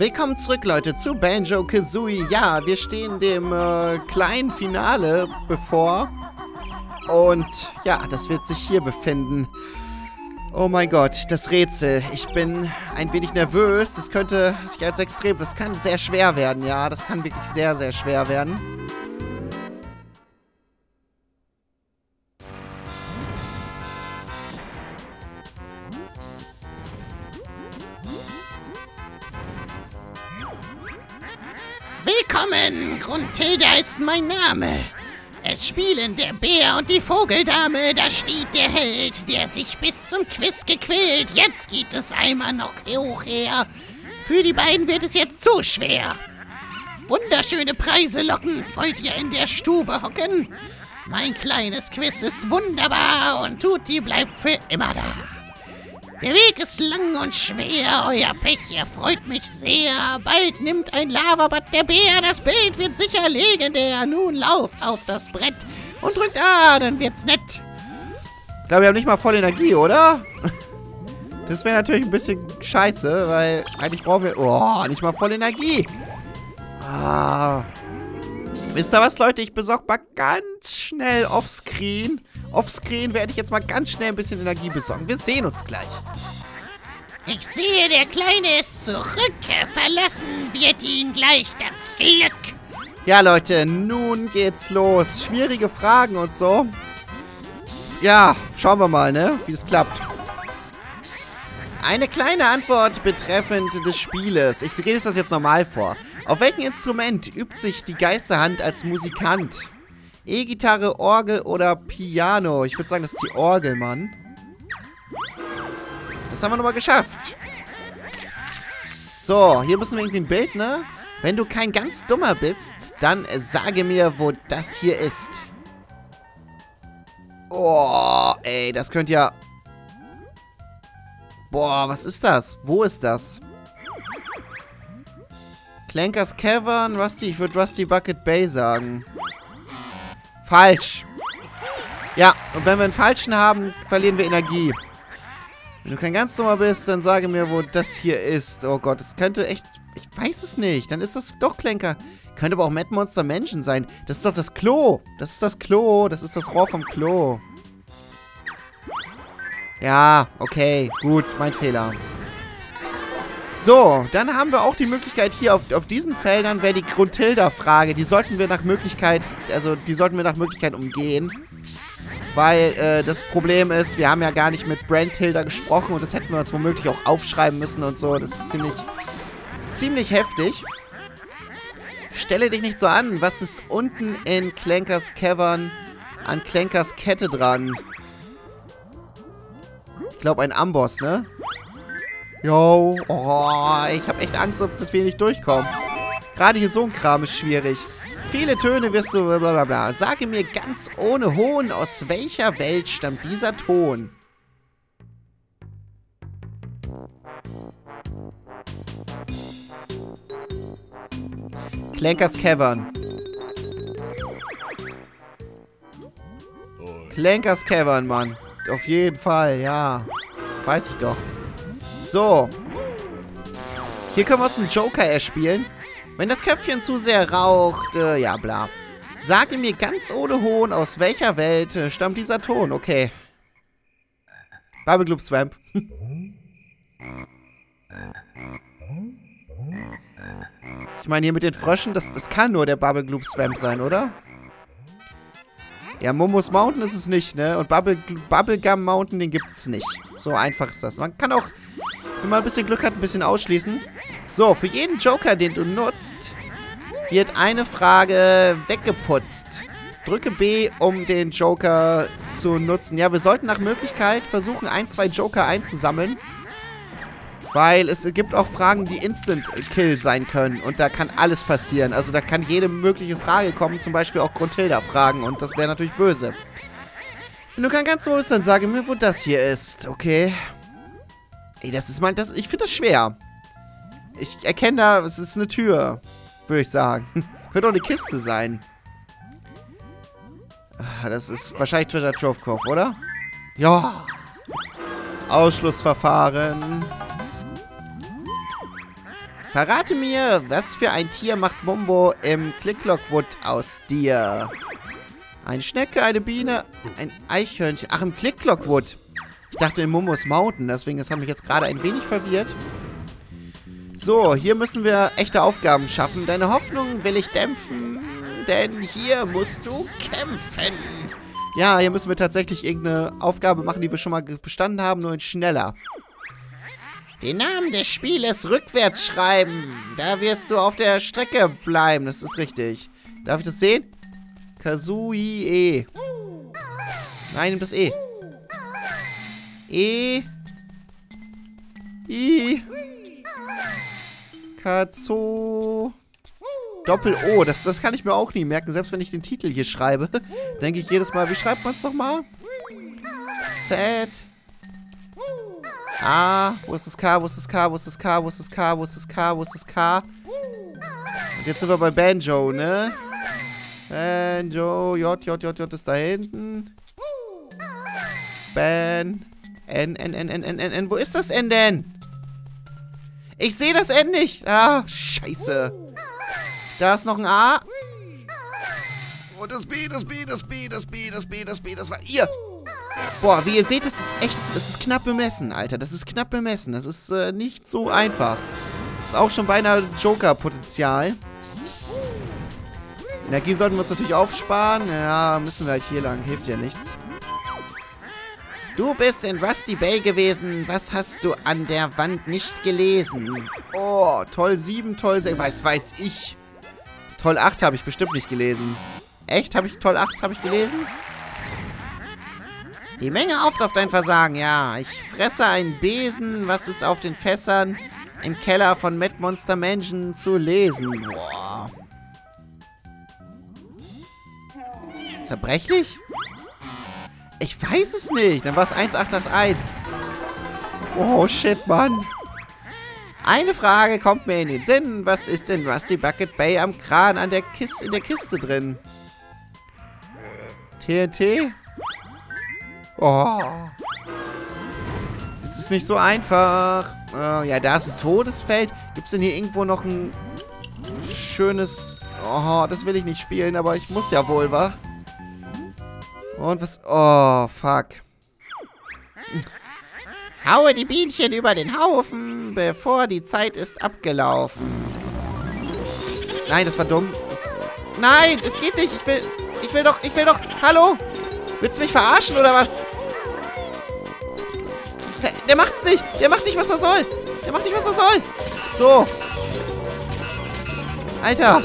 Willkommen zurück, Leute, zu Banjo-Kazooie. Ja, wir stehen dem äh, kleinen Finale bevor. Und ja, das wird sich hier befinden. Oh mein Gott, das Rätsel. Ich bin ein wenig nervös. Das könnte sich als extrem... Das kann sehr schwer werden, ja. Das kann wirklich sehr, sehr schwer werden. Willkommen! Grundhilda ist mein Name. Es spielen der Bär und die Vogeldame. Da steht der Held, der sich bis zum Quiz gequält. Jetzt geht es einmal noch hoch her. Für die beiden wird es jetzt zu schwer. Wunderschöne Preise locken. Wollt ihr in der Stube hocken? Mein kleines Quiz ist wunderbar und Tutti bleibt für immer da. Der Weg ist lang und schwer, euer Pech erfreut mich sehr. Bald nimmt ein Lavabad der Bär, das Bild wird sicher legendär. Nun lauft auf das Brett und drückt A, dann wird's nett. Ich glaube, wir haben nicht mal voll Energie, oder? Das wäre natürlich ein bisschen scheiße, weil eigentlich brauchen wir... Oh, nicht mal voll Energie. Ah. Wisst ihr was, Leute? Ich besorge mal ganz schnell offscreen. Offscreen werde ich jetzt mal ganz schnell ein bisschen Energie besorgen. Wir sehen uns gleich. Ich sehe, der Kleine ist zurück. Verlassen wird ihn gleich das Glück. Ja, Leute, nun geht's los. Schwierige Fragen und so. Ja, schauen wir mal, ne, wie es klappt. Eine kleine Antwort betreffend des Spieles. Ich rede das jetzt normal vor. Auf welchem Instrument übt sich die Geisterhand als Musikant? E-Gitarre, Orgel oder Piano? Ich würde sagen, das ist die Orgel, Mann. Das haben wir nochmal geschafft. So, hier müssen wir irgendwie ein Bild, ne? Wenn du kein ganz Dummer bist, dann sage mir, wo das hier ist. Oh, ey, das könnte ja... Boah, was ist das? Wo ist das? Clankers Cavern, Rusty, ich würde Rusty Bucket Bay sagen. Falsch. Ja, und wenn wir einen falschen haben, verlieren wir Energie. Wenn du kein ganz dummer bist, dann sage mir, wo das hier ist. Oh Gott, das könnte echt... Ich weiß es nicht. Dann ist das doch Clanker. Könnte aber auch Mad Monster Menschen sein. Das ist doch das Klo. Das ist das Klo. Das ist das Rohr vom Klo. Ja, okay. Gut, mein Fehler. So, dann haben wir auch die Möglichkeit hier auf, auf diesen Feldern wäre die Grundhilda-Frage. Die sollten wir nach Möglichkeit, also die sollten wir nach Möglichkeit umgehen. Weil äh, das Problem ist, wir haben ja gar nicht mit Brandhilda gesprochen und das hätten wir uns womöglich auch aufschreiben müssen und so. Das ist ziemlich, ziemlich heftig. Stelle dich nicht so an. Was ist unten in Clankers Cavern an Clankers Kette dran? Ich glaube ein Amboss, ne? Yo, oh, ich habe echt Angst, dass wir nicht durchkommen. Gerade hier so ein Kram ist schwierig. Viele Töne wirst du bla bla Sage mir ganz ohne Hohn, aus welcher Welt stammt dieser Ton? Clankers Cavern. Clankers Cavern, Mann. Auf jeden Fall, ja. Weiß ich doch. So. Hier können wir uns einen Joker erspielen. Wenn das Köpfchen zu sehr raucht, äh, ja bla. Sage mir ganz ohne Hohn, aus welcher Welt äh, stammt dieser Ton. Okay. Barbegloop Swamp. ich meine, hier mit den Fröschen, das, das kann nur der Bubblegloop Swamp sein, oder? Ja, Momos Mountain ist es nicht, ne? Und Bubble, Bubblegum Mountain, den gibt es nicht. So einfach ist das. Man kann auch wenn man ein bisschen Glück hat, ein bisschen ausschließen. So, für jeden Joker, den du nutzt, wird eine Frage weggeputzt. Drücke B, um den Joker zu nutzen. Ja, wir sollten nach Möglichkeit versuchen, ein, zwei Joker einzusammeln. Weil es gibt auch Fragen, die Instant-Kill sein können. Und da kann alles passieren. Also da kann jede mögliche Frage kommen. Zum Beispiel auch Grundhilda-Fragen. Und das wäre natürlich böse. Wenn du kein ganz dann sage mir, wo das hier ist. Okay. Ey, das ist mal, das, ich finde das schwer. Ich erkenne da, es ist eine Tür, würde ich sagen. Könnte auch eine Kiste sein. Ah, das ist wahrscheinlich Treasure Trove Cove, oder? Ja. Ausschlussverfahren. Verrate mir, was für ein Tier macht Mumbo im Clicklockwood aus dir? Eine Schnecke, eine Biene, ein Eichhörnchen. Ach, im Clicklockwood. Ich dachte in Mumbos Mountain, deswegen das hat mich jetzt gerade ein wenig verwirrt. So, hier müssen wir echte Aufgaben schaffen. Deine Hoffnung will ich dämpfen, denn hier musst du kämpfen. Ja, hier müssen wir tatsächlich irgendeine Aufgabe machen, die wir schon mal bestanden haben, nur in schneller. Den Namen des Spieles rückwärts schreiben. Da wirst du auf der Strecke bleiben. Das ist richtig. Darf ich das sehen? Kazui E. Nein, nimm das E. E. I. Kazo. Doppel-O. Das, das kann ich mir auch nie merken. Selbst wenn ich den Titel hier schreibe, denke ich jedes Mal, wie schreibt man es nochmal? Z. A. Wo ist das K? Wo ist das K? Wo ist das K? Wo ist das K? Wo ist das K? Wo ist das K? Und jetzt sind wir bei Banjo, ne? Banjo. J, J, J, J ist da hinten. Ban. N, N, N, N, N, N, N. Wo ist das N denn? Ich sehe das N nicht. Ah, scheiße. Da ist noch ein A. Und das B, das B, das B, das B, das B, das B, das war ihr. Boah, wie ihr seht, das ist echt, das ist knapp bemessen, Alter. Das ist knapp bemessen. Das ist äh, nicht so einfach. Ist auch schon beinahe Joker-Potenzial. Energie sollten wir uns natürlich aufsparen. Ja, müssen wir halt hier lang. Hilft ja nichts. Du bist in Rusty Bay gewesen. Was hast du an der Wand nicht gelesen? Oh, toll 7, toll 6. Weiß, weiß ich. Toll 8 habe ich bestimmt nicht gelesen. Echt? Habe ich Toll 8 habe ich gelesen? Die Menge oft auf dein Versagen, ja. Ich fresse einen Besen. Was ist auf den Fässern im Keller von Mad Monster Mansion zu lesen? Boah. Zerbrechlich? Ich weiß es nicht. Dann war es 1881. Oh, shit, Mann. Eine Frage kommt mir in den Sinn. Was ist in Rusty Bucket Bay am Kran an der Kiste, in der Kiste drin? TNT? Oh. Es ist nicht so einfach. Uh, ja, da ist ein Todesfeld. Gibt es denn hier irgendwo noch ein schönes... Oh, das will ich nicht spielen, aber ich muss ja wohl, wa? Und was... Oh, fuck. Haue die Bienchen über den Haufen, bevor die Zeit ist abgelaufen. Nein, das war dumm. Das, nein, es geht nicht. Ich will... Ich will doch... Ich will doch... Hallo? Willst du mich verarschen oder was? Der macht's nicht. Der macht nicht, was er soll. Der macht nicht, was er soll. So. Alter.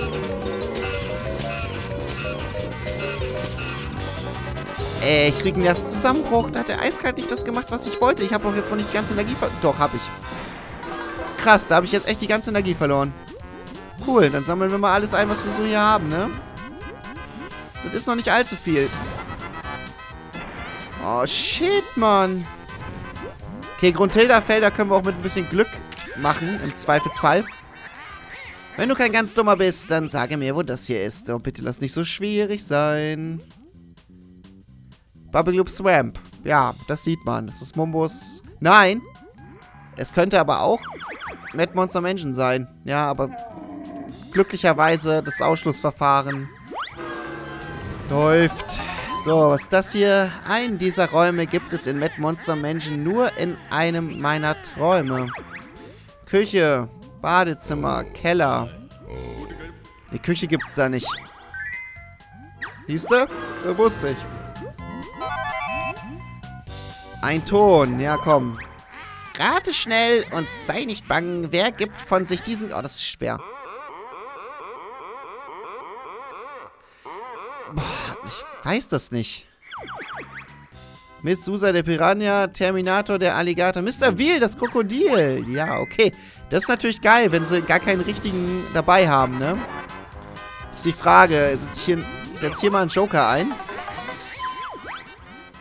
Äh, ich krieg einen Nervenzusammenbruch. Da hat der eiskalt nicht das gemacht, was ich wollte. Ich habe doch jetzt wohl nicht die ganze Energie verloren. Doch, hab ich. Krass, da habe ich jetzt echt die ganze Energie verloren. Cool, dann sammeln wir mal alles ein, was wir so hier haben, ne? Das ist noch nicht allzu viel. Oh, shit, Mann. Okay, Grundhilda-Felder können wir auch mit ein bisschen Glück machen, im Zweifelsfall. Wenn du kein ganz dummer bist, dann sage mir, wo das hier ist. Oh, bitte lass nicht so schwierig sein. Bubblegloop Swamp. Ja, das sieht man. Das ist Mumbos... Nein! Es könnte aber auch Mad Monster Mansion sein. Ja, aber glücklicherweise das Ausschlussverfahren läuft. So, was ist das hier? Einen dieser Räume gibt es in Mad Monster Mansion nur in einem meiner Träume. Küche, Badezimmer, Keller. Die Küche gibt es da nicht. Siehst du? Das wusste ich. Ein Ton. Ja, komm. Rate schnell und sei nicht bang. Wer gibt von sich diesen... Oh, das ist schwer. Boah, ich weiß das nicht. Miss Susa der Piranha, Terminator der Alligator, Mr. Wheel das Krokodil. Ja, okay. Das ist natürlich geil, wenn sie gar keinen richtigen dabei haben, ne? Das ist die Frage. Setze ich, hier, ich setze hier mal einen Joker ein.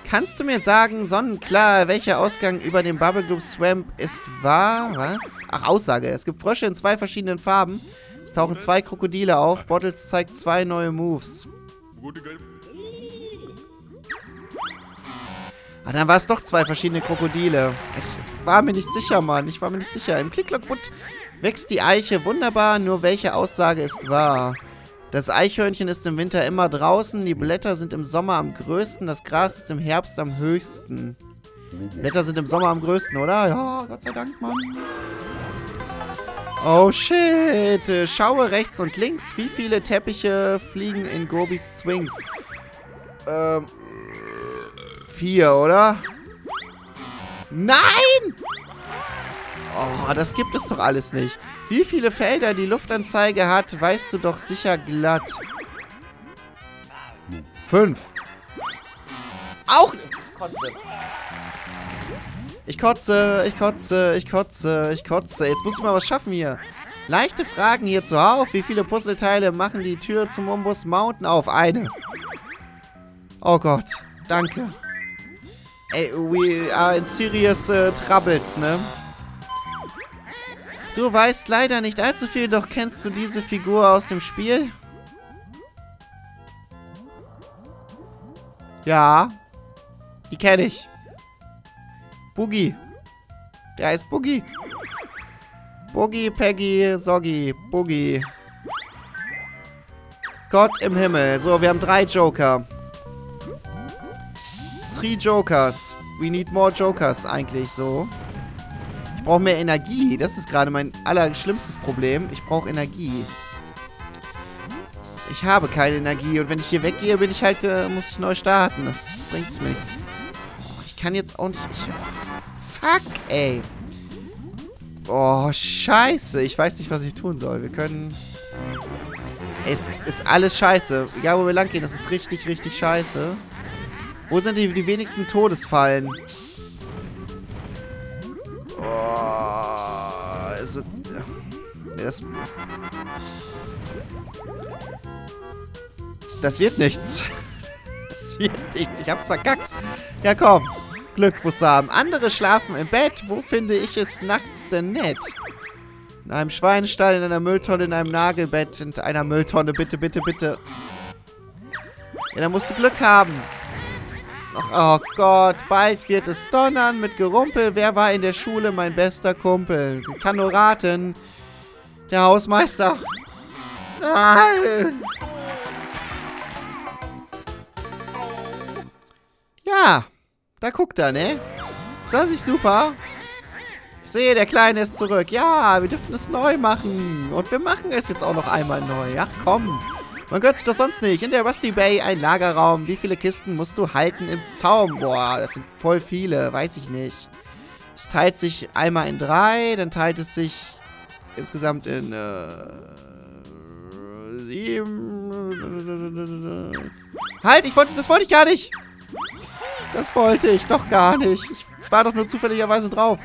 Kannst du mir sagen, sonnenklar, welcher Ausgang über dem Bubble Group Swamp ist wahr? Was? Ach, Aussage. Es gibt Frösche in zwei verschiedenen Farben. Es tauchen zwei Krokodile auf. Bottles zeigt zwei neue Moves. Ah, dann war es doch zwei verschiedene Krokodile. Ich war mir nicht sicher, Mann. Ich war mir nicht sicher. Im Clicklockwood Wächst die Eiche wunderbar, nur welche Aussage ist wahr? Das Eichhörnchen ist im Winter immer draußen, die Blätter sind im Sommer am größten, das Gras ist im Herbst am höchsten. Blätter sind im Sommer am größten, oder? Ja, Gott sei Dank, Mann. Oh shit. Schaue rechts und links. Wie viele Teppiche fliegen in Gobis Swings? Ähm. Vier, oder? Nein! Oh, das gibt es doch alles nicht. Wie viele Felder die Luftanzeige hat, weißt du doch sicher glatt. Fünf. Auch. Kotze. Ich kotze, ich kotze, ich kotze, ich kotze. Jetzt muss ich mal was schaffen hier. Leichte Fragen hier zuhauf. Wie viele Puzzleteile machen die Tür zum Umbus Mountain auf? Eine. Oh Gott. Danke. Ey, we are in serious uh, troubles, ne? Du weißt leider nicht allzu viel, doch kennst du diese Figur aus dem Spiel? Ja. Die kenne ich. Boogie. Der heißt Boogie. Boogie, Peggy, Soggy, Boogie. Gott im Himmel. So, wir haben drei Joker. Three Jokers. We need more Jokers eigentlich so. Ich brauche mehr Energie. Das ist gerade mein allerschlimmstes Problem. Ich brauche Energie. Ich habe keine Energie. Und wenn ich hier weggehe, bin ich halt, äh, muss ich neu starten. Das bringt's mir nicht. Ich kann jetzt auch nicht... Ich, Fuck, ey. Oh, scheiße. Ich weiß nicht, was ich tun soll. Wir können... Es ist alles scheiße. Egal, wo wir lang gehen, das ist richtig, richtig scheiße. Wo sind die, die wenigsten Todesfallen? Oh, ist es... Das, das wird nichts. Das wird nichts. Ich hab's verkackt. Ja, komm. Glück muss haben. Andere schlafen im Bett. Wo finde ich es nachts denn nett? In einem Schweinestall, in einer Mülltonne, in einem Nagelbett, in einer Mülltonne. Bitte, bitte, bitte. Ja, da musst du Glück haben. Ach, oh Gott, bald wird es donnern mit Gerumpel. Wer war in der Schule mein bester Kumpel? Ich kann nur raten. Der Hausmeister. Nein. Ja. Da guckt er, ne? Ist das nicht super? Ich sehe, der Kleine ist zurück. Ja, wir dürfen es neu machen. Und wir machen es jetzt auch noch einmal neu. Ach komm. Man gehört sich das sonst nicht. In der Rusty Bay ein Lagerraum. Wie viele Kisten musst du halten im Zaum? Boah, das sind voll viele. Weiß ich nicht. Es teilt sich einmal in drei. Dann teilt es sich insgesamt in äh, sieben. Halt, ich wollte, das wollte ich gar nicht. Das wollte ich doch gar nicht. Ich war doch nur zufälligerweise drauf.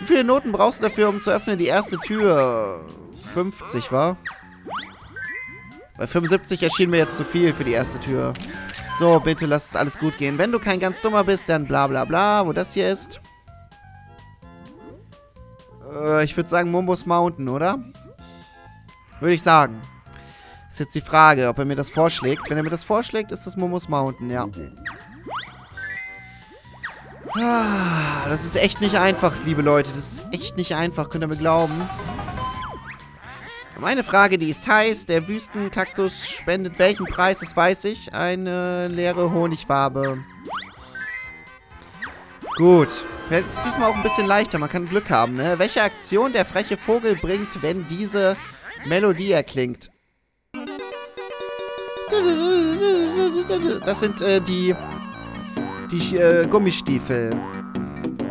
Wie viele Noten brauchst du dafür, um zu öffnen die erste Tür? 50, war? Bei 75 erschien mir jetzt zu viel für die erste Tür. So, bitte lass es alles gut gehen. Wenn du kein ganz dummer bist, dann bla bla bla, wo das hier ist. Äh, ich würde sagen Mumbus Mountain, oder? Würde ich sagen. Ist jetzt die Frage, ob er mir das vorschlägt. Wenn er mir das vorschlägt, ist das Mumbus Mountain, ja. Ah, das ist echt nicht einfach, liebe Leute. Das ist echt nicht einfach, könnt ihr mir glauben. Meine Frage, die ist heiß. Der Wüstenkaktus spendet welchen Preis, das weiß ich. Eine leere Honigfarbe. Gut. Ist es diesmal auch ein bisschen leichter. Man kann Glück haben, ne? Welche Aktion der freche Vogel bringt, wenn diese Melodie erklingt? Das sind äh, die die äh, Gummistiefel.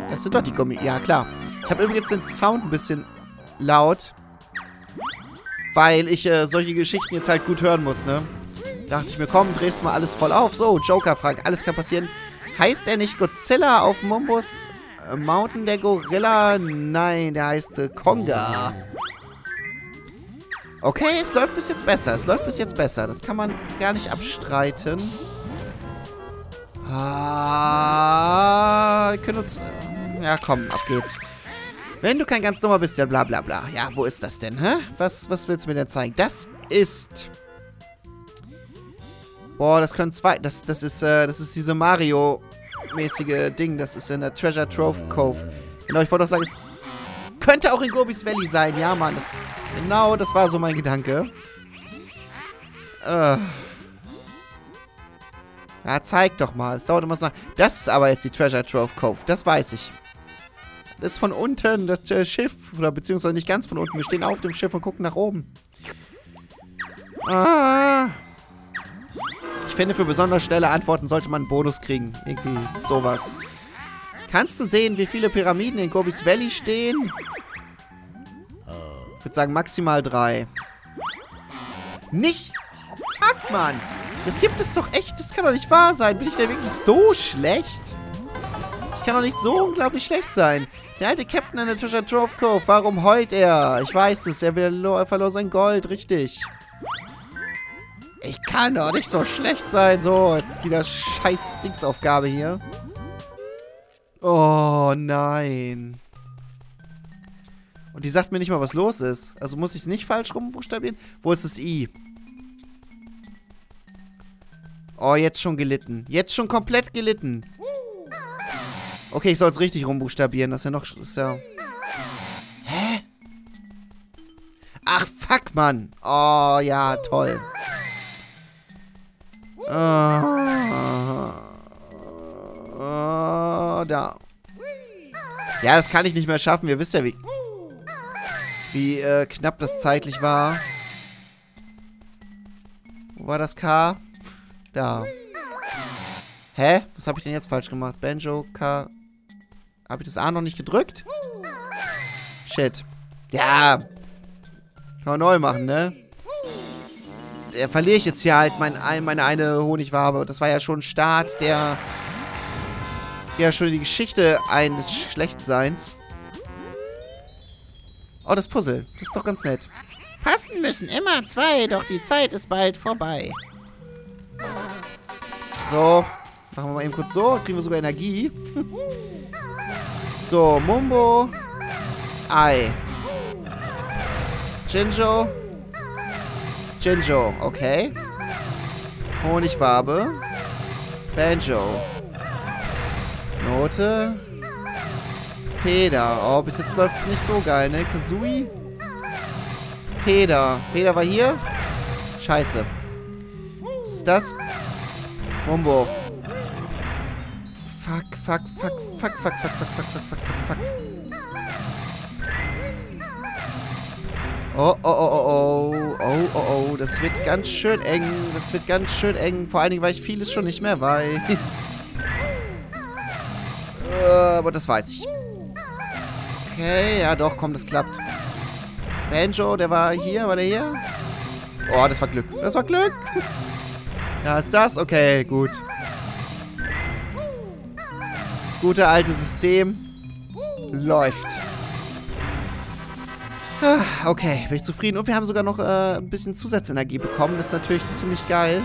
Das sind doch die Gummi... Ja, klar. Ich habe übrigens den Sound ein bisschen laut. Weil ich äh, solche Geschichten jetzt halt gut hören muss, ne? Dachte ich mir, komm, drehst mal alles voll auf. So, Joker fragt, alles kann passieren. Heißt er nicht Godzilla auf Mumbus äh, Mountain der Gorilla? Nein, der heißt äh, Konga. Okay, es läuft bis jetzt besser. Es läuft bis jetzt besser. Das kann man gar nicht abstreiten. Ah, wir können uns... Ja, komm, ab geht's. Wenn du kein ganz dummer bist, ja bla bla bla. Ja, wo ist das denn, hä? Was, was willst du mir denn zeigen? Das ist... Boah, das können zwei... Das, das ist, äh, das ist diese Mario-mäßige Ding. Das ist in der Treasure Trove Cove. Genau, ich wollte auch sagen, es Könnte auch in Gobis Valley sein. Ja, Mann. Das, genau, das war so mein Gedanke. Äh. Ja, zeig doch mal. Es dauert immer so lange. Das ist aber jetzt die Treasure Trove Cove. Das weiß ich. Das ist von unten das äh, Schiff. Oder beziehungsweise nicht ganz von unten. Wir stehen auf dem Schiff und gucken nach oben. Ah. Ich finde, für besonders schnelle Antworten sollte man einen Bonus kriegen. Irgendwie sowas. Kannst du sehen, wie viele Pyramiden in Gobis Valley stehen? Ich würde sagen maximal drei. Nicht? Oh, fuck, Mann. Das gibt es doch echt. Das kann doch nicht wahr sein. Bin ich denn wirklich so schlecht? Ich kann doch nicht so unglaublich schlecht sein. Der alte Captain an der Treasure Trove Cove. Warum heult er? Ich weiß es. Er, er verlor sein Gold. Richtig. Ich kann doch nicht so schlecht sein. So, jetzt wieder scheiß Dingsaufgabe hier. Oh, nein. Und die sagt mir nicht mal, was los ist. Also muss ich es nicht falsch rumbuchstabieren? Wo ist das I? Oh, jetzt schon gelitten. Jetzt schon komplett gelitten. Okay, ich soll es richtig rumbuchstabieren. Das ist ja noch... Ist ja Hä? Ach, fuck, Mann. Oh, ja, toll. Oh, oh, da. Ja, das kann ich nicht mehr schaffen. Ihr wisst ja, wie, wie äh, knapp das zeitlich war. Wo war das K? Da. Hä? Was habe ich denn jetzt falsch gemacht? Banjo, K. Habe ich das A noch nicht gedrückt? Shit. Ja. Kann man neu machen, ne? äh, verliere ich jetzt hier halt mein, meine eine Honigwabe. Das war ja schon ein Start, der ja schon die Geschichte eines Schlechtseins. Oh, das Puzzle. Das ist doch ganz nett. Passen müssen immer zwei, doch die Zeit ist bald vorbei. So. Machen wir mal eben kurz so. Kriegen wir sogar Energie. so, Mumbo. Ei. Jinjo. Jinjo, okay. Honigwabe. Banjo. Note. Feder. Oh, bis jetzt läuft es nicht so geil, ne? Kazooie. Feder. Feder war hier? Scheiße. Was ist das? Mumbo. Fuck, fuck, fuck, fuck, fuck, fuck, fuck, fuck, fuck, fuck, fuck. Oh, oh, oh, oh, oh, oh, oh, oh, das wird ganz schön eng, das wird ganz schön eng, vor allen Dingen, weil ich vieles schon nicht mehr weiß. Uh, aber das weiß ich. Okay, ja doch, komm, das klappt. Banjo, der war hier, war der hier? Oh, das war Glück, das war Glück. Ja, ist das? Okay, gut. Gute alte System läuft. Ah, okay, bin ich zufrieden. Und wir haben sogar noch äh, ein bisschen Zusatzenergie bekommen. Das ist natürlich ziemlich geil.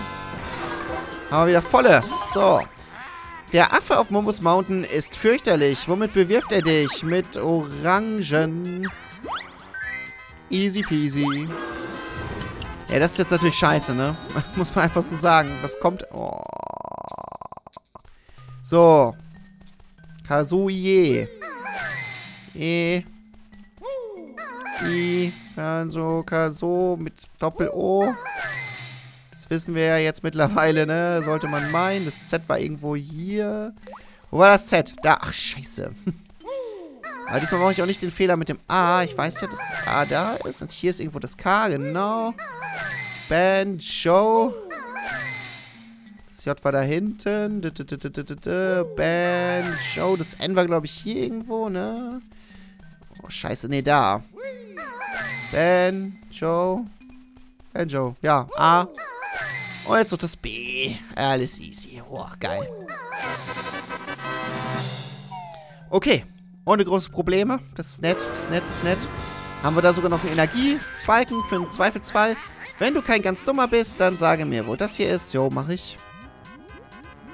Haben wir wieder volle. So. Der Affe auf Momus Mountain ist fürchterlich. Womit bewirft er dich? Mit Orangen. Easy peasy. Ja, das ist jetzt natürlich scheiße, ne? Muss man einfach so sagen. Was kommt... Oh. So. Kazuye. E. I, also Kaso mit Doppel-O. Das wissen wir ja jetzt mittlerweile, ne? Sollte man meinen. Das Z war irgendwo hier. Wo war das Z? Da. Ach, scheiße. Aber diesmal mache ich auch nicht den Fehler mit dem A. Ich weiß ja, dass das A da ist. Und hier ist irgendwo das K, genau. Banjo. Das J war da hinten. Banjo. Das N war, glaube ich, hier irgendwo, ne? Oh, scheiße. Ne, da. Banjo. Banjo. Ja, A. Und jetzt noch das B. Alles easy. Boah, geil. Okay. Ohne große Probleme. Das ist nett, das ist nett, das ist nett. Haben wir da sogar noch einen Energiebalken für einen Zweifelsfall. Wenn du kein ganz dummer bist, dann sage mir, wo das hier ist. Jo, mach ich.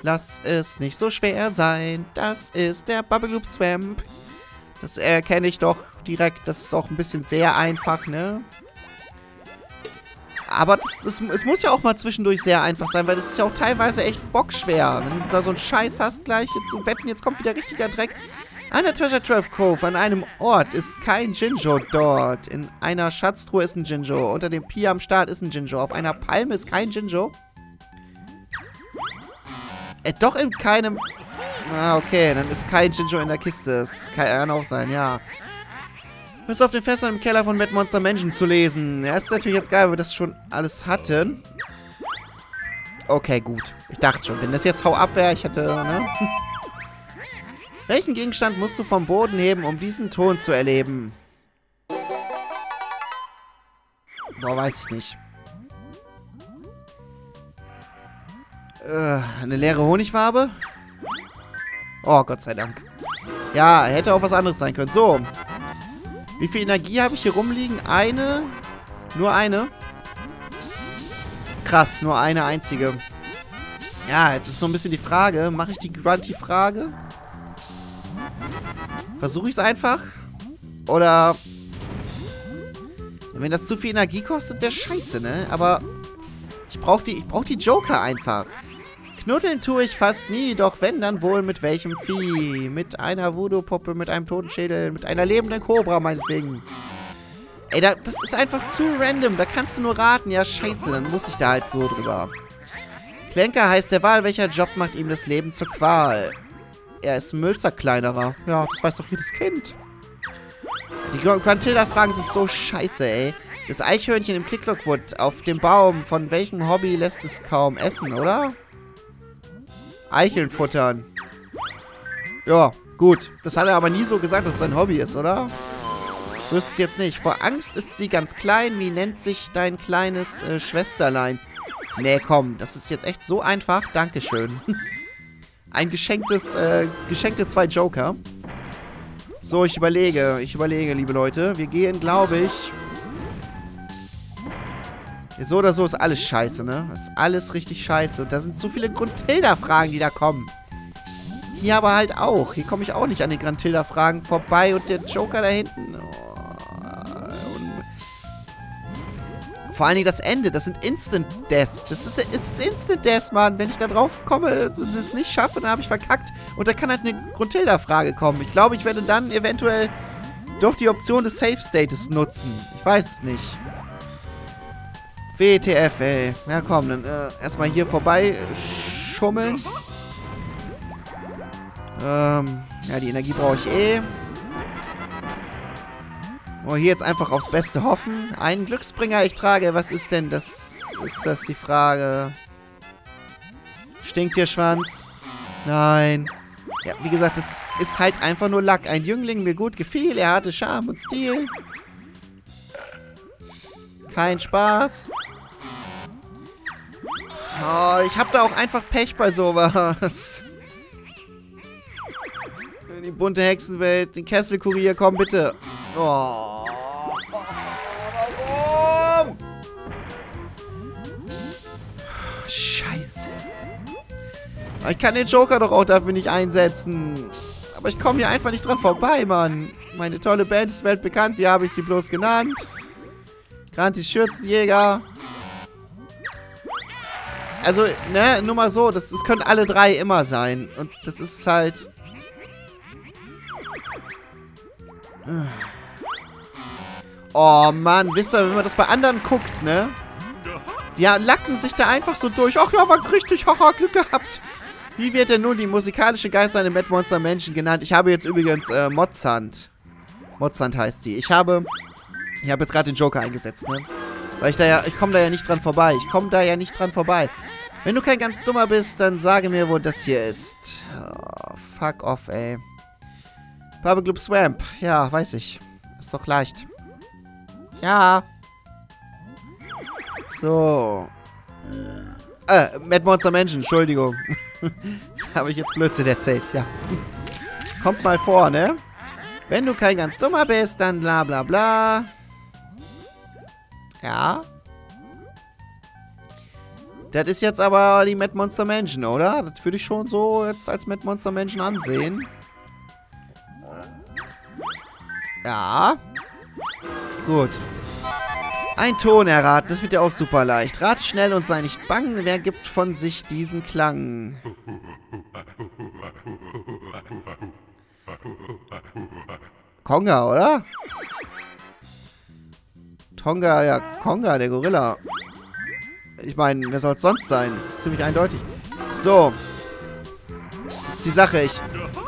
Lass es nicht so schwer sein. Das ist der Bubble Loop Swamp. Das erkenne ich doch direkt. Das ist auch ein bisschen sehr einfach, ne? Aber das, das, es muss ja auch mal zwischendurch sehr einfach sein, weil das ist ja auch teilweise echt bockschwer. Wenn du da so einen Scheiß hast gleich, jetzt zu wetten, jetzt kommt wieder richtiger Dreck. An der Treasure Trove Cove, an einem Ort, ist kein Jinjo dort. In einer Schatztruhe ist ein Jinjo. Unter dem Pier am Start ist ein Jinjo. Auf einer Palme ist kein Jinjo. Äh, doch in keinem... Ah, okay, dann ist kein Jinjo in der Kiste. Das kann auch sein, ja. Bis auf den Fässern im Keller von Mad Monster Mansion zu lesen. Ja, ist natürlich jetzt geil, weil wir das schon alles hatten. Okay, gut. Ich dachte schon, wenn das jetzt Hau ab wäre, ich hätte, ne? Welchen Gegenstand musst du vom Boden heben, um diesen Ton zu erleben? Boah, weiß ich nicht. Äh, eine leere Honigfarbe? Oh, Gott sei Dank. Ja, hätte auch was anderes sein können. So. Wie viel Energie habe ich hier rumliegen? Eine? Nur eine? Krass, nur eine einzige. Ja, jetzt ist so ein bisschen die Frage. Mache ich die Grunty-Frage? Versuche ich es einfach? Oder... Wenn das zu viel Energie kostet, wäre scheiße, ne? Aber ich brauche die, brauch die Joker einfach. Knuddeln tue ich fast nie, doch wenn, dann wohl mit welchem Vieh? Mit einer Voodoo-Puppe, mit einem Totenschädel, mit einer lebenden Cobra meinetwegen. Ey, da, das ist einfach zu random. Da kannst du nur raten. Ja, scheiße, dann muss ich da halt so drüber. Klenker heißt der Wahl. Welcher Job macht ihm das Leben zur Qual? Er ist Mülzer kleinerer. Ja, das weiß doch jedes Kind. Die Quantilda-Fragen sind so scheiße, ey. Das Eichhörnchen im Klicklockwood auf dem Baum. Von welchem Hobby lässt es kaum essen, oder? Eicheln futtern. Ja, gut. Das hat er aber nie so gesagt, dass es sein Hobby ist, oder? Wirst es jetzt nicht. Vor Angst ist sie ganz klein. Wie nennt sich dein kleines äh, Schwesterlein? Nee, komm. Das ist jetzt echt so einfach. Dankeschön. Ein geschenktes, äh, geschenkte zwei Joker. So, ich überlege. Ich überlege, liebe Leute. Wir gehen, glaube ich... So oder so ist alles scheiße, ne? Ist alles richtig scheiße. Und da sind so viele Grundtilda-Fragen, die da kommen. Hier aber halt auch. Hier komme ich auch nicht an den Grundtilda-Fragen vorbei. Und der Joker da hinten... Oh. Vor allen Dingen das Ende, das sind Instant Deaths. Das ist, ist Instant Deaths, Mann. Wenn ich da drauf komme und es nicht schaffe, dann habe ich verkackt. Und da kann halt eine Grundtilda-Frage kommen. Ich glaube, ich werde dann eventuell doch die Option des Safe States nutzen. Ich weiß es nicht. WTF, ey. Ja, komm, dann äh, erstmal hier vorbei schummeln. Ähm, ja, die Energie brauche ich eh. Oh, hier jetzt einfach aufs Beste hoffen. Einen Glücksbringer ich trage. Was ist denn das? Ist das die Frage? Stinkt ihr Schwanz? Nein. Ja, wie gesagt, das ist halt einfach nur Lack. Ein Jüngling mir gut gefiel. Er hatte Charme und Stil. Kein Spaß. Oh, ich hab da auch einfach Pech bei sowas. Die bunte Hexenwelt, den Kesselkurier, komm bitte. Oh. Warum? Scheiße. Ich kann den Joker doch auch dafür nicht einsetzen. Aber ich komme hier einfach nicht dran vorbei, Mann. Meine tolle Band ist weltbekannt. Wie habe ich sie bloß genannt? Grantis Schürzenjäger. Also, ne, nur mal so, das, das können alle drei immer sein. Und das ist halt... Oh Mann, wisst ihr, wenn man das bei anderen guckt, ne? Die lacken sich da einfach so durch. Ach ja, war richtig, haha, Glück gehabt. Wie wird denn nun die musikalische Geister in Mad Monster Menschen genannt? Ich habe jetzt übrigens äh, Modsand. Modsand heißt die. Ich habe... Ich habe jetzt gerade den Joker eingesetzt, ne? Weil ich da ja... Ich komme da ja nicht dran vorbei. Ich komme da ja nicht dran vorbei. Wenn du kein ganz Dummer bist, dann sage mir, wo das hier ist. Oh, fuck off, ey. Bubble Gloop Swamp. Ja, weiß ich. Ist doch leicht. Ja. So. Äh, Mad Monster Menschen, Entschuldigung. Habe ich jetzt Blödsinn erzählt, ja. Kommt mal vor, ne? Wenn du kein ganz Dummer bist, dann bla bla bla. Ja. Das ist jetzt aber die Mad Monster Mansion, oder? Das würde ich schon so jetzt als Mad Monster Mansion ansehen. Ja. Gut. Ein Ton erraten, das wird ja auch super leicht. Rate schnell und sei nicht bang. Wer gibt von sich diesen Klang? Konga, oder? Tonga, ja, Konga, der Gorilla. Ich meine, wer soll es sonst sein? Das ist ziemlich eindeutig. So. Das ist die Sache. Ich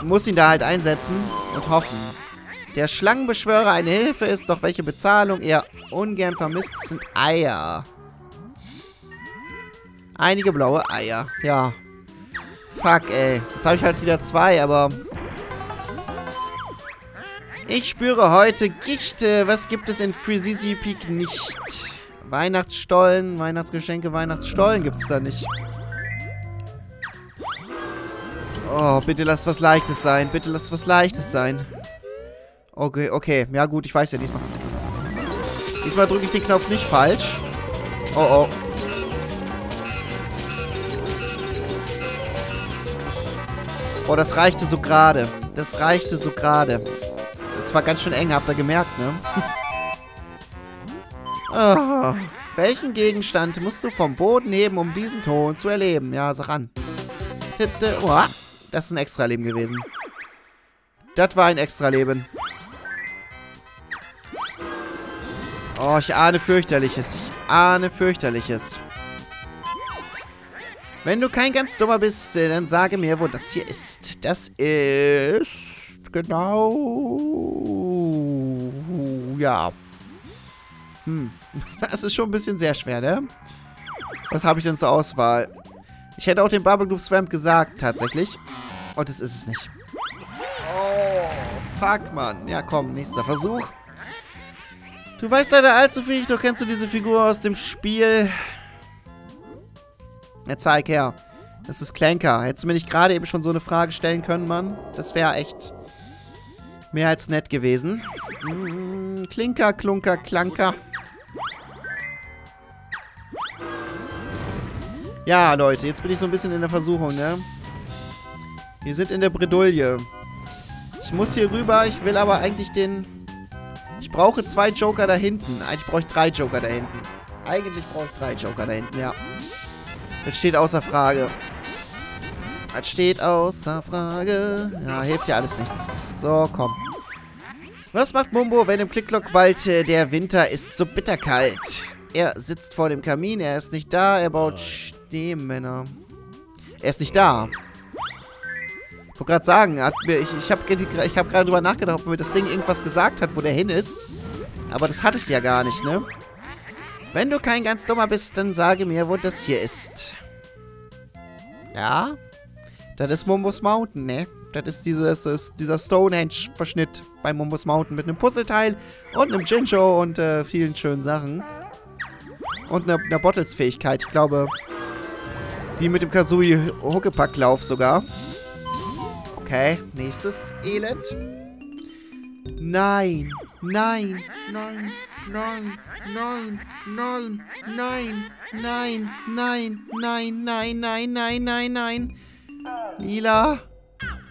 muss ihn da halt einsetzen und hoffen. Der Schlangenbeschwörer eine Hilfe ist, doch welche Bezahlung er ungern vermisst, sind Eier. Einige blaue Eier. Ja. Fuck, ey. Jetzt habe ich halt wieder zwei, aber... Ich spüre heute Gichte. Was gibt es in Frisisi Peak nicht? Weihnachtsstollen, Weihnachtsgeschenke, Weihnachtsstollen gibt es da nicht. Oh, bitte lass was Leichtes sein. Bitte lass was Leichtes sein. Okay, okay. Ja gut, ich weiß ja diesmal. Diesmal drücke ich den Knopf nicht falsch. Oh, oh. Oh, das reichte so gerade. Das reichte so gerade. Das war ganz schön eng, habt ihr gemerkt, ne? oh, welchen Gegenstand musst du vom Boden heben, um diesen Ton zu erleben? Ja, sag an. Oh, das ist ein Extraleben gewesen. Das war ein Extraleben. Oh, ich ahne fürchterliches. Ich ahne fürchterliches. Wenn du kein ganz dummer bist, äh, dann sage mir, wo das hier ist. Das ist genau... Ja. Hm. Das ist schon ein bisschen sehr schwer, ne? Was habe ich denn zur Auswahl? Ich hätte auch den Bubble Group Swamp gesagt, tatsächlich. Und das ist es nicht. Oh, fuck, Mann. Ja, komm, nächster Versuch. Du weißt leider allzu viel, doch kennst du diese Figur aus dem Spiel. Ja, zeig her. Das ist Clanker. Hättest du mir nicht gerade eben schon so eine Frage stellen können, Mann? Das wäre echt mehr als nett gewesen. Mm, Klinker, Klunker, Klanker. Ja, Leute, jetzt bin ich so ein bisschen in der Versuchung, ne? Wir sind in der Bredouille. Ich muss hier rüber, ich will aber eigentlich den... Ich brauche zwei Joker da hinten. Eigentlich brauche ich drei Joker da hinten. Eigentlich brauche ich drei Joker da hinten, ja. Das steht außer Frage. Das steht außer Frage. Ja, hilft ja alles nichts. So, komm. Was macht Mumbo, wenn im Klicklockwald der Winter ist so bitterkalt? Er sitzt vor dem Kamin, er ist nicht da, er baut Schneemänner. Er ist nicht da. Ich wollte gerade sagen, hat mir, ich, ich habe hab gerade drüber nachgedacht, ob mir das Ding irgendwas gesagt hat, wo der hin ist. Aber das hat es ja gar nicht, ne? Wenn du kein ganz dummer bist, dann sage mir, wo das hier ist. Ja? Das ist Mumbus Mountain, ne? Das ist dieses, dieser Stonehenge-Verschnitt bei Mumbus Mountain mit einem Puzzleteil und einem Jinjo und äh, vielen schönen Sachen. Und einer, einer Bottles-Fähigkeit. Ich glaube, die mit dem Kazooie-Huckepack-Lauf sogar. Okay, nächstes Elend. Nein, nein, nein, nein, nein, nein, nein, nein, nein, nein, nein, nein, nein, nein, nein. Lila,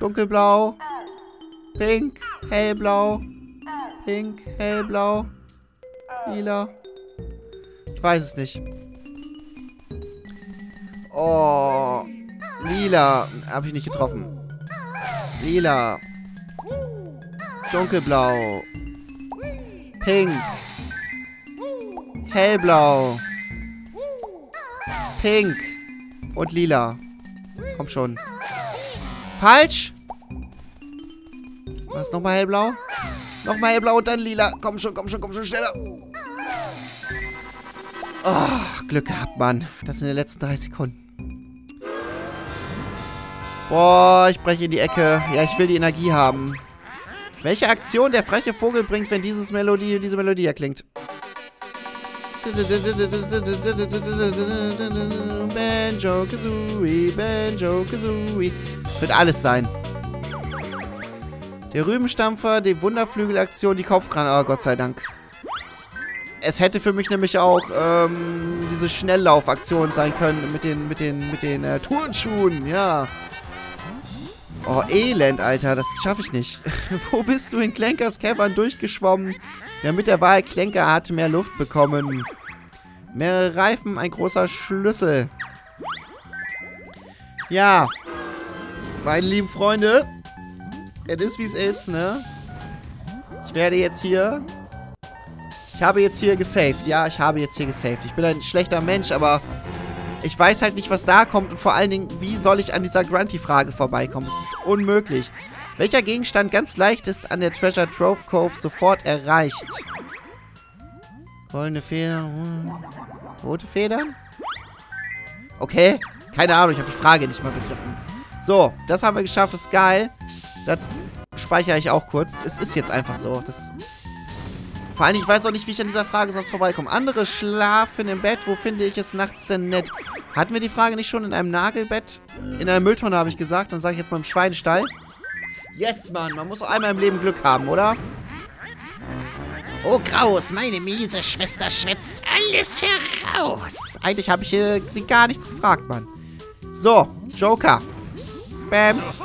dunkelblau, pink, hellblau, pink, hellblau, lila. Ich weiß es nicht. Oh, lila, habe ich nicht getroffen. Lila. Dunkelblau. Pink. Hellblau. Pink. Und lila. Komm schon. Falsch. Was, nochmal hellblau? Nochmal hellblau und dann lila. Komm schon, komm schon, komm schon, schneller. Oh, Glück gehabt, Mann. Das sind die letzten drei Sekunden. Boah, ich breche in die Ecke. Ja, ich will die Energie haben. Welche Aktion der freche Vogel bringt, wenn dieses Melodie, diese Melodie erklingt? Banjo Kazooie, Banjo Kazooie. Wird alles sein. Der Rübenstampfer, die Wunderflügelaktion, die Kopfkran. Oh, Gott sei Dank. Es hätte für mich nämlich auch ähm, diese Schnelllaufaktion sein können mit den, mit den, mit den äh, Turnschuhen. Ja. Oh, Elend, Alter. Das schaffe ich nicht. Wo bist du in Klenkers Cavern durchgeschwommen? Damit der wahre Klenker hat mehr Luft bekommen. Mehrere Reifen, ein großer Schlüssel. Ja. Meine lieben Freunde. Es ist, wie es ist, ne? werde jetzt hier... Ich habe jetzt hier gesaved. Ja, ich habe jetzt hier gesaved. Ich bin ein schlechter Mensch, aber ich weiß halt nicht, was da kommt. Und vor allen Dingen, wie soll ich an dieser Grunty-Frage vorbeikommen? Das ist unmöglich. Welcher Gegenstand ganz leicht ist an der Treasure Trove Cove sofort erreicht? Goldene Federn. Rote Federn? Okay. Keine Ahnung, ich habe die Frage nicht mal begriffen. So, das haben wir geschafft. Das ist geil. Das speichere ich auch kurz. Es ist jetzt einfach so. Das vor allem, ich weiß auch nicht, wie ich an dieser Frage sonst vorbeikomme. Andere schlafen im Bett. Wo finde ich es nachts denn nett? Hatten wir die Frage nicht schon in einem Nagelbett? In einer Mülltonne, habe ich gesagt. Dann sage ich jetzt mal im Schweinestall. Yes, Mann. Man muss auch einmal im Leben Glück haben, oder? Oh, Kraus, meine miese Schwester schwätzt alles heraus. Eigentlich habe ich hier sie gar nichts gefragt, Mann. So, Joker. Bams.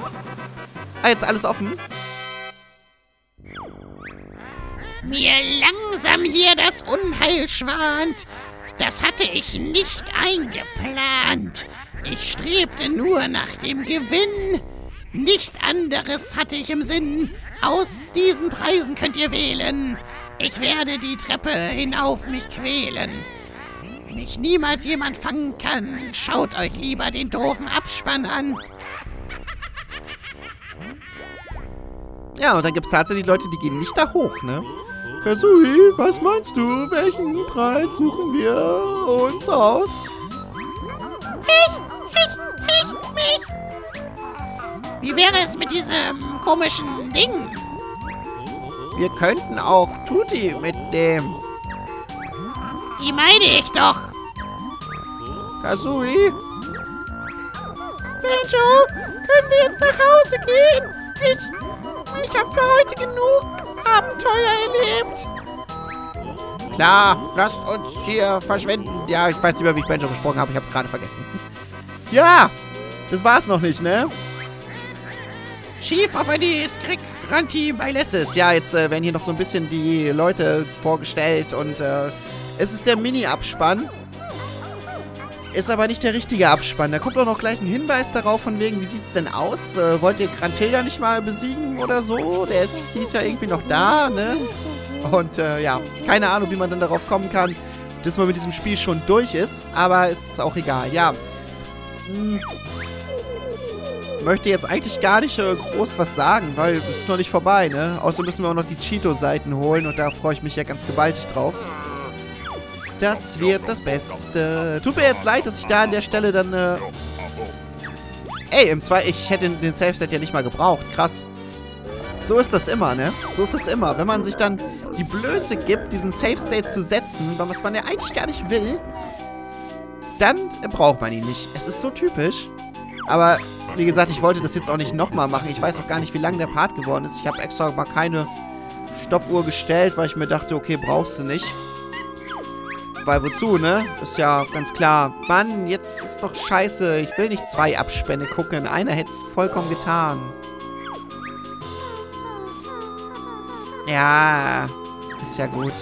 Ah, jetzt alles offen. Mir langsam hier das Unheil schwant. Das hatte ich nicht eingeplant. Ich strebte nur nach dem Gewinn. Nicht anderes hatte ich im Sinn. Aus diesen Preisen könnt ihr wählen. Ich werde die Treppe hinauf mich quälen. Mich niemals jemand fangen kann. Schaut euch lieber den doofen Abspann an. Ja, und dann gibt es tatsächlich Leute, die gehen nicht da hoch, ne? Kazui, was meinst du? Welchen Preis suchen wir uns aus? Ich, ich, ich, mich. Wie wäre es mit diesem komischen Ding? Wir könnten auch Tuti mitnehmen. Die meine ich doch. Kazui? Benjo, können wir jetzt nach Hause gehen? Ich, Abenteuer erlebt. Klar, lasst uns hier verschwinden. Ja, ich weiß nicht mehr, wie ich Benjo gesprochen habe. Ich habe es gerade vergessen. Ja, das war's noch nicht, ne? Chief of IDs, Krieg, Ranti bei Lesses. Ja, jetzt äh, werden hier noch so ein bisschen die Leute vorgestellt und äh, es ist der Mini-Abspann. Ist aber nicht der richtige Abspann. Da kommt auch noch gleich ein Hinweis darauf, von wegen, wie sieht's denn aus? Äh, wollt ihr Grantilda nicht mal besiegen oder so? Der ist, hieß ja irgendwie noch da, ne? Und äh, ja, keine Ahnung, wie man dann darauf kommen kann, dass man mit diesem Spiel schon durch ist. Aber ist auch egal. Ja. Hm. Möchte jetzt eigentlich gar nicht äh, groß was sagen, weil es ist noch nicht vorbei, ne? Außerdem müssen wir auch noch die Cheeto-Seiten holen und da freue ich mich ja ganz gewaltig drauf. Das wird das Beste. Tut mir jetzt leid, dass ich da an der Stelle dann, äh... Ey, im Zwei... Ich hätte den Safe-Set ja nicht mal gebraucht. Krass. So ist das immer, ne? So ist das immer. Wenn man sich dann die Blöße gibt, diesen Safe-State zu setzen, was man ja eigentlich gar nicht will, dann braucht man ihn nicht. Es ist so typisch. Aber, wie gesagt, ich wollte das jetzt auch nicht nochmal machen. Ich weiß auch gar nicht, wie lang der Part geworden ist. Ich habe extra mal keine Stoppuhr gestellt, weil ich mir dachte, okay, brauchst du nicht. Weil wozu, ne? Ist ja ganz klar. Mann, jetzt ist doch scheiße. Ich will nicht zwei Abspänne gucken. Einer hätte es vollkommen getan. Ja, ist ja gut.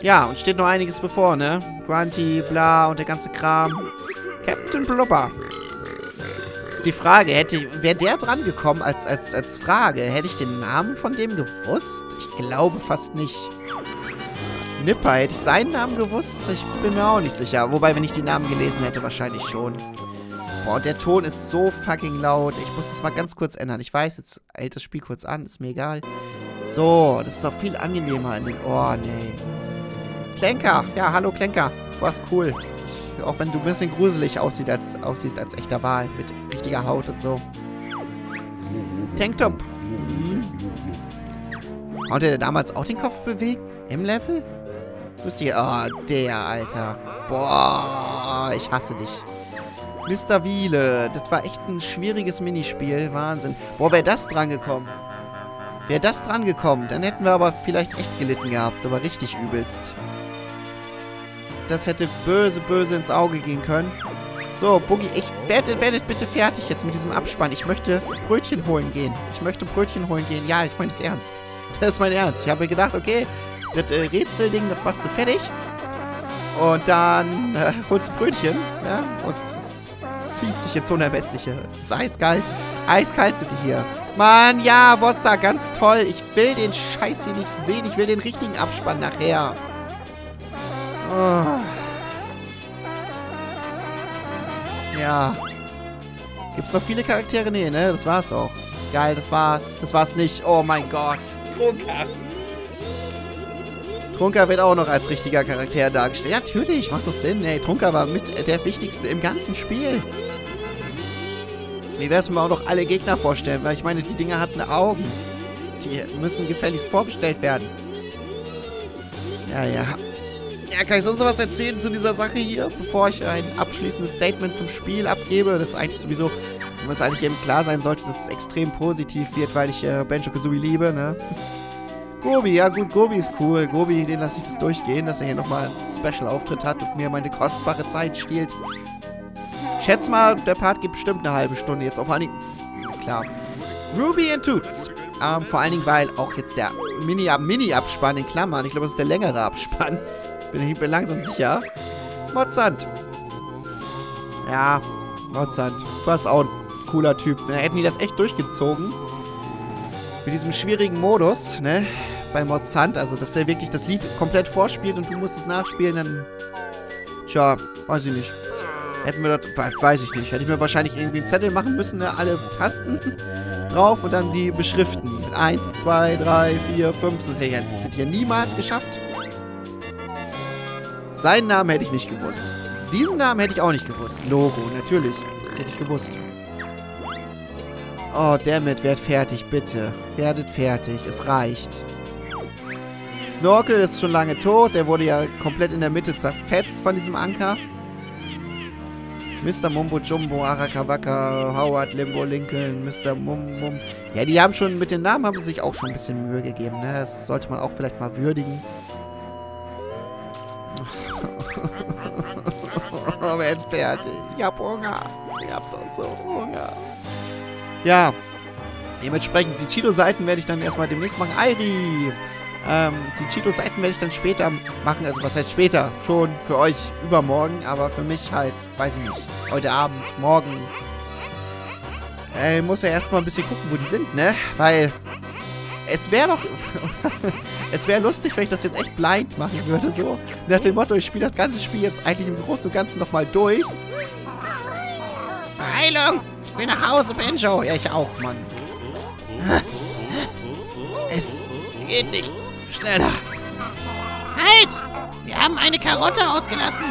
Ja, und steht noch einiges bevor, ne? Grunty, bla und der ganze Kram. Captain Blubber. Ist die Frage, hätte, wäre der dran gekommen als, als, als Frage? Hätte ich den Namen von dem gewusst? Ich glaube fast nicht. Nipper, hätte ich seinen Namen gewusst? Ich bin mir auch nicht sicher. Wobei, wenn ich die Namen gelesen hätte, wahrscheinlich schon. Boah, der Ton ist so fucking laut. Ich muss das mal ganz kurz ändern. Ich weiß, jetzt hält das Spiel kurz an. Ist mir egal. So, das ist auch viel angenehmer in den Ohren, ey. Klenker. Ja, hallo Klenker. Du warst cool. Auch wenn du ein bisschen gruselig aussiehst als, aussiehst als echter Wal. Mit richtiger Haut und so. Tanktop. Mhm. Konnte der damals auch den Kopf bewegen? Im Level? Lustig. Oh, der, Alter. Boah, ich hasse dich. Mr. Wiele. Das war echt ein schwieriges Minispiel. Wahnsinn. Boah, wäre das dran gekommen. Wäre das dran gekommen, dann hätten wir aber vielleicht echt gelitten gehabt. Aber richtig übelst. Das hätte böse, böse ins Auge gehen können. So, Boogie, ich werde, werdet bitte fertig jetzt mit diesem Abspann. Ich möchte Brötchen holen gehen. Ich möchte Brötchen holen gehen. Ja, ich meine das ernst. Das ist mein Ernst. Ich habe mir gedacht, okay, das äh, Rätselding, das machst du fertig. Und dann äh, holst Brötchen. Ja, und es zieht sich jetzt so unermessliche. Es ist eiskalt. Eiskalt sind die hier. Mann, ja, Wotza, ganz toll. Ich will den Scheiß hier nicht sehen. Ich will den richtigen Abspann nachher. Oh. Ja. Gibt's noch viele Charaktere? Nee, ne? Das war's auch. Geil, das war's. Das war's nicht. Oh mein Gott. Trunker. Trunker wird auch noch als richtiger Charakter dargestellt. Natürlich, macht doch Sinn. Ey, Trunker war mit der wichtigste im ganzen Spiel. Wie wär's, wenn wir auch noch alle Gegner vorstellen? Weil ich meine, die Dinger hatten Augen. Die müssen gefälligst vorgestellt werden. Ja, ja. Ja, kann ich sonst noch was erzählen zu dieser Sache hier, bevor ich ein abschließendes Statement zum Spiel abgebe? Das ist eigentlich sowieso, was eigentlich eben klar sein sollte, dass es extrem positiv wird, weil ich äh, Banjo-Kazooie liebe, ne? Gobi, ja gut, Gobi ist cool. Gobi, den lasse ich das durchgehen, dass er hier nochmal einen Special-Auftritt hat und mir meine kostbare Zeit stiehlt. Ich schätze mal, der Part geht bestimmt eine halbe Stunde jetzt. Auf allen Dingen, klar. Ruby and Toots. Ähm, vor allen Dingen, weil auch jetzt der Mini-Abspann in Klammern, ich glaube, das ist der längere Abspann, bin ich mir langsam sicher. Modsand. Ja. Du warst auch ein cooler Typ. Ne? hätten die das echt durchgezogen. Mit diesem schwierigen Modus, ne? Bei Modsand. Also, dass der wirklich das Lied komplett vorspielt und du musst es nachspielen, dann... Tja, weiß ich nicht. Hätten wir das... Weiß ich nicht. Hätte ich mir wahrscheinlich irgendwie einen Zettel machen müssen, ne? Alle Tasten drauf und dann die beschriften. Mit 1, 2, 3, 4, 5. Das hätte ich jetzt hier niemals geschafft. Seinen Namen hätte ich nicht gewusst. Diesen Namen hätte ich auch nicht gewusst. Logo, natürlich. Das hätte ich gewusst. Oh, dammit, werdet fertig, bitte. Werdet fertig, es reicht. Snorkel ist schon lange tot. Der wurde ja komplett in der Mitte zerfetzt von diesem Anker. Mr. Mumbo Jumbo, Arakawaka, Howard, Limbo, Lincoln, Mr. Mum Mum. Ja, die haben schon, mit den Namen haben sie sich auch schon ein bisschen Mühe gegeben, ne? Das sollte man auch vielleicht mal würdigen. Werd fertig. Ich hab Hunger. Ich hab doch so Hunger. Ja. Dementsprechend, die Cheeto-Seiten werde ich dann erstmal demnächst machen. Airi! Ähm, die Cheeto-Seiten werde ich dann später machen. Also, was heißt später? Schon für euch übermorgen, aber für mich halt, weiß ich nicht. Heute Abend, morgen. Äh, muss ja erstmal ein bisschen gucken, wo die sind, ne? Weil es wäre doch... es wäre lustig, wenn ich das jetzt echt blind machen würde, so. Nach dem Motto, ich spiele das ganze Spiel jetzt eigentlich im Großen und Ganzen nochmal durch. Heilung! Ich will nach Hause, Benjo. Ja, ich auch, Mann. Es geht nicht schneller. Halt! Wir haben eine Karotte ausgelassen.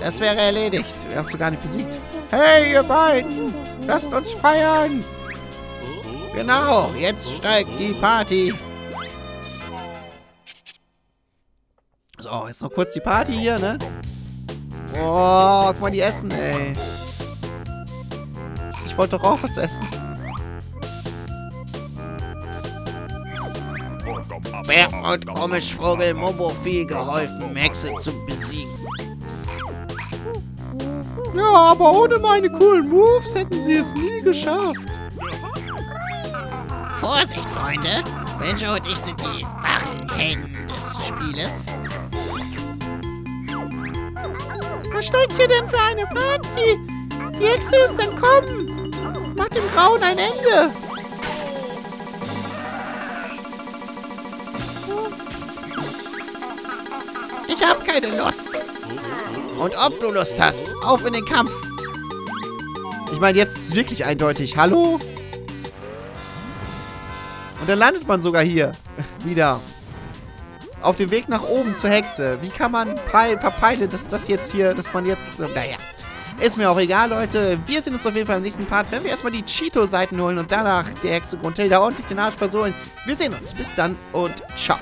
Das wäre erledigt. Wir haben sie gar nicht besiegt. Hey, ihr beiden! Lasst uns feiern! Genau, jetzt steigt die Party. So, jetzt noch kurz die Party hier, ne? Oh, guck mal, die essen, ey. Ich wollte doch auch was essen. Bär und Komischvogel Momo viel geholfen, Hexe zu besiegen. Ja, aber ohne meine coolen Moves hätten sie es nie geschafft. Vorsicht, Freunde! Benjo und ich sind die wahren Helden des Spieles. Was steigt hier denn für eine Party? Die Hexe ist entkommen. Macht dem Grauen ein Ende. Keine Lust. Und ob du Lust hast, auf in den Kampf. Ich meine, jetzt ist es wirklich eindeutig. Hallo? Und dann landet man sogar hier. Wieder. Auf dem Weg nach oben zur Hexe. Wie kann man verpeilen, dass das jetzt hier, dass man jetzt... Naja. Ist mir auch egal, Leute. Wir sehen uns auf jeden Fall im nächsten Part, wenn wir erstmal die Cheeto-Seiten holen und danach der Hexe Grundhilda ordentlich den Arsch versohlen. Wir sehen uns. Bis dann und ciao.